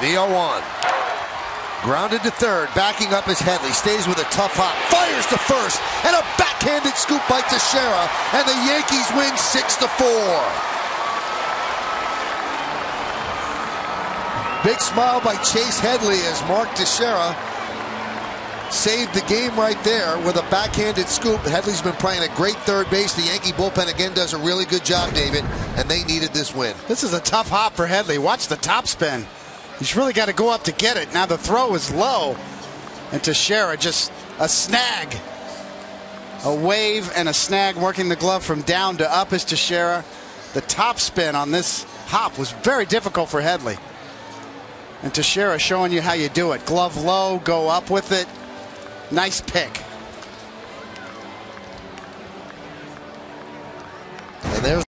The 0 1. Grounded to third, backing up is Headley. Stays with a tough hop, fires to first, and a backhanded scoop by Teixeira, and the Yankees win 6 to 4. Big smile by Chase Headley as Mark Teixeira saved the game right there with a backhanded scoop. Headley's been playing a great third base. The Yankee bullpen again does a really good job, David, and they needed this win. This is a tough hop for Headley. Watch the top spin. He's really got to go up to get it. Now the throw is low. And Teixeira just a snag. A wave and a snag working the glove from down to up is Teixeira. The top spin on this hop was very difficult for Headley. And Teixeira showing you how you do it. Glove low, go up with it. Nice pick. And there's